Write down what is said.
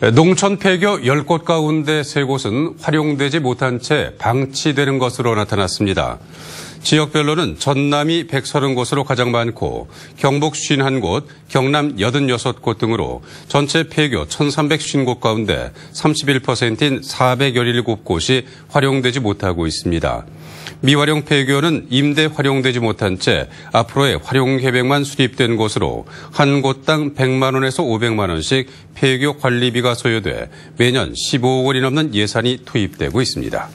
농촌 폐교 10곳 가운데 3곳은 활용되지 못한 채 방치되는 것으로 나타났습니다. 지역별로는 전남이 130곳으로 가장 많고 경북 51곳, 경남 86곳 등으로 전체 폐교 1350곳 가운데 31%인 417곳이 활용되지 못하고 있습니다. 미활용 폐교는 임대 활용되지 못한 채 앞으로의 활용 계획만 수립된 곳으로 한 곳당 100만 원에서 500만 원씩 폐교 관리비가 소요돼 매년 15억 원이 넘는 예산이 투입되고 있습니다.